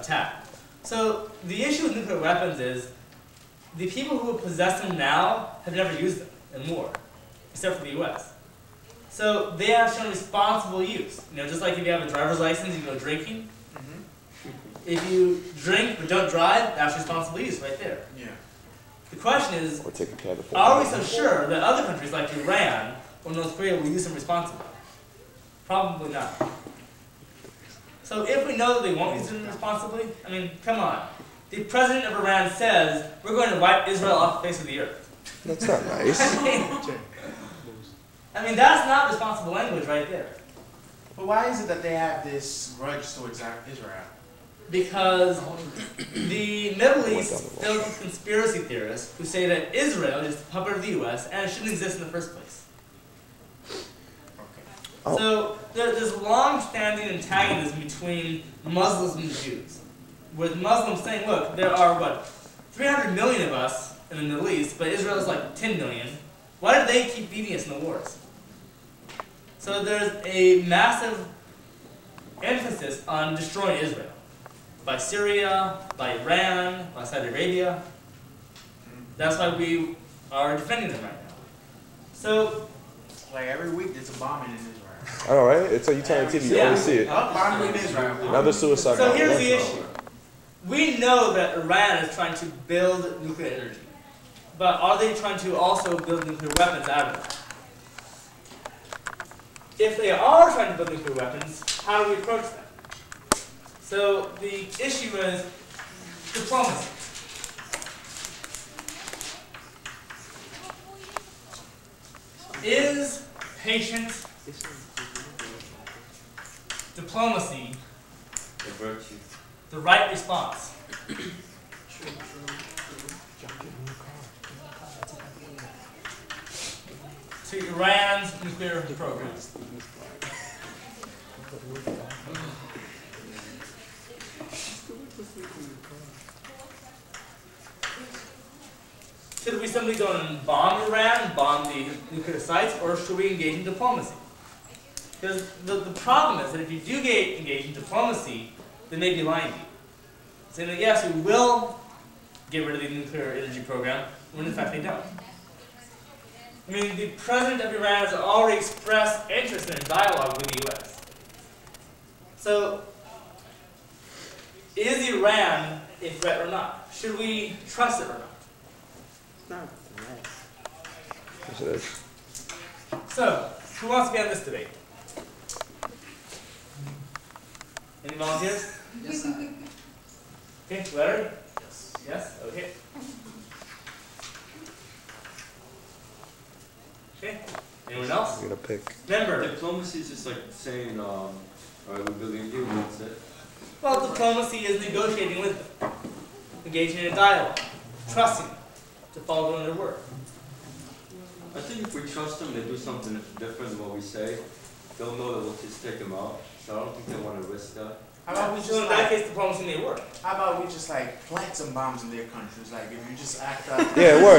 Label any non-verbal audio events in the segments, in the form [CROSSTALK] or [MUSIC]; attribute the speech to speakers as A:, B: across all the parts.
A: attack. So the issue with nuclear weapons is the people who possess them now have never used them in war, except for the U.S. So they have shown responsible use. You know, just like if you have a driver's license, and you go drinking. Mm-hmm. If you drink but don't drive, that's responsible use right there.
B: Yeah.
A: The question is,
C: Or taking care of
A: are we so sure that other countries like Iran or North Korea will use them responsibly? Probably not. So if we know that they won't use it responsibly, I mean, come on. The president of Iran says we're going to wipe Israel off the face of the earth.
C: That's not [LAUGHS] nice.
A: I mean, I mean, that's not responsible language right there.
B: But why is it that they have this grudge towards Israel?
A: Because the Middle East is filled with conspiracy theorists who say that Israel is a puppet of the U.S. and it shouldn't exist in the first place.
C: Oh.
A: So there, there's long-standing antagonism between Muslims and Jews, with Muslims saying, look, there are, what, 300 million of us in the Middle East, but Israel is like 10 million. Why do they keep beating us in the wars? So there's a massive emphasis on destroying Israel by Syria, by Iran, by Saudi Arabia. That's why we are defending them right now. So
B: Like every week there's a bombing in Israel.
C: I know, right? It's like you turn on TV, you
A: Yeah.
C: always see it.
B: Oh, bombing in Israel.
C: Another suicide.
A: So
C: bomber.
A: here's the issue. We know that Iran is trying to build nuclear energy. But are they trying to also build nuclear weapons out of it? If they are trying to build nuclear weapons, how do we approach that? So the issue is diplomacy. Is patient diplomacy
D: The virtue.
A: the right response? To Iran's nuclear program. Should we simply go and bomb Iran, bomb the nuclear sites, or should we engage in diplomacy? Because the, the problem is that if you do get engage in diplomacy, they may be lying to you. Saying that yes, we will get rid of the nuclear energy program, when in fact they don't. I mean, the president of Iran has already expressed interest in a dialogue with the U.S. So, is Iran a threat or not? Should we trust it or not?
C: Yes, it is.
A: So, who wants to be on this debate? Any volunteers?
B: Yes, sir.
A: Okay, Larry?
B: Yes.
A: Yes? Okay. Okay, anyone else?
C: I'm gonna pick.
A: Remember,
D: Diplomacy is just like saying, um, alright, we believe you, and that's it.
A: well, diplomacy is negotiating with them, engaging in a dialogue, trusting them to follow on their work.
D: I think if we trust them, they do something different than what we say, they'll know that we'll just take them out. So I don't think they wanna risk that.
B: How about we just
A: So in that
B: like,
A: case, diplomacy may work.
B: how about we just like plant some bombs in their countries? Like if you just act up. [LAUGHS]
C: Yeah, word.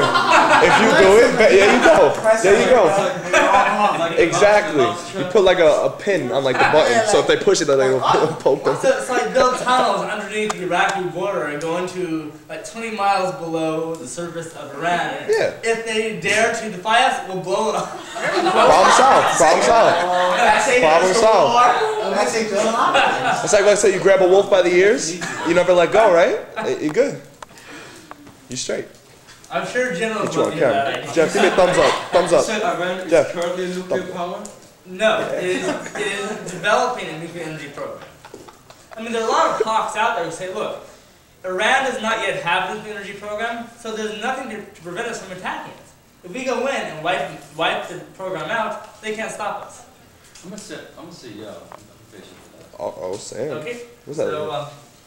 C: if you do it, be- there you go. There you go. Exactly. You put like a, a pin on like the [LAUGHS] button, so if they push it, then they'll [LAUGHS] poke them.
A: So it's like build tunnels underneath the Iraqi border and go into like 20 miles below the surface of Iran.
C: Yeah.
A: If they dare to defy us, we'll blow it up.
C: Problem solved. Problem solved. Problem solved.
B: That's a good.
C: It's like when I said, you grab a wolf by the ears, you never let go, right? You're good. You're straight.
A: I'm sure generals
C: Get you on
A: want to hear that
C: Jeff, give me a thumbs up. Thumbs
D: You
C: up.
D: said Iran is
C: Jeff.
D: currently a nuclear power?
A: No, it is, it is developing a nuclear energy program. I mean, there are a lot of hawks out there who say, look, Iran does not yet have a nuclear energy program, so there's nothing to, to prevent us from attacking it. If we go in and wipe, wipe the program out, they can't stop us.
D: I'm gonna say, I'm gonna say, yeah, I'm I'm patient for that.
C: Oh, oh, Sam.
A: Okay?
C: What's that?
A: So, um,